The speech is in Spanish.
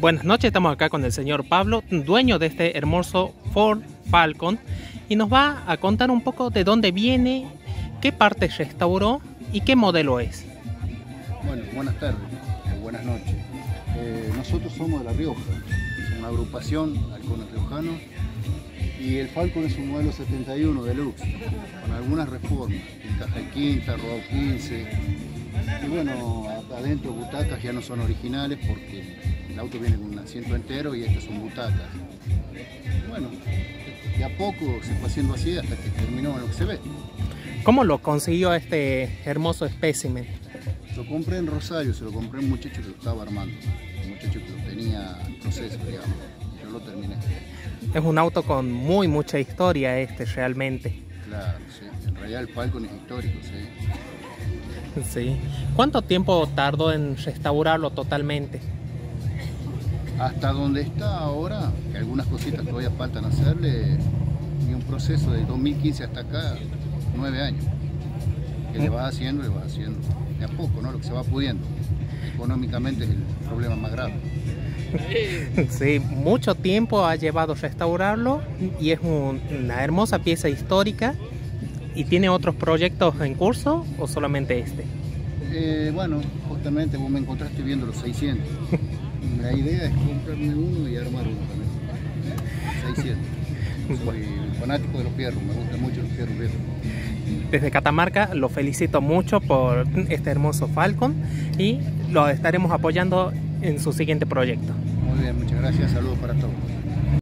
Buenas noches, estamos acá con el señor Pablo, dueño de este hermoso Ford Falcon, y nos va a contar un poco de dónde viene, qué parte restauró y qué modelo es. Bueno, buenas tardes buenas noches. Eh, nosotros somos de La Rioja, una agrupación halcones riojanos, y el Falcon es un modelo 71 deluxe, con algunas reformas, caja de quinta, rodado 15, y bueno, adentro butacas ya no son originales porque el auto viene con un asiento entero y estas son butacas. bueno, de a poco se fue haciendo así hasta que terminó lo que se ve. ¿Cómo lo consiguió este hermoso espécimen? Lo compré en Rosario, se lo compré a un muchacho que lo estaba armando, un muchacho que lo tenía en proceso, digamos. Yo lo terminé. Es un auto con muy mucha historia este realmente. Claro, sí. En realidad el Falcon es histórico, sí. Sí. ¿Cuánto tiempo tardó en restaurarlo totalmente? hasta donde está ahora, que algunas cositas todavía faltan hacerle, y un proceso de 2015 hasta acá, nueve años, que le va haciendo, le va haciendo, de a poco, ¿no? Lo que se va pudiendo. Económicamente es el problema más grave. Sí, mucho tiempo ha llevado restaurarlo y es una hermosa pieza histórica. ¿Y tiene otros proyectos en curso o solamente este? Eh, bueno, justamente vos me encontraste viendo los 600. La idea es comprarme uno y armar uno también. 600. Soy fanático de los fierros, me gustan mucho los fierros viejos. Desde Catamarca lo felicito mucho por este hermoso Falcon y lo estaremos apoyando en su siguiente proyecto. Muy bien, muchas gracias, saludos para todos.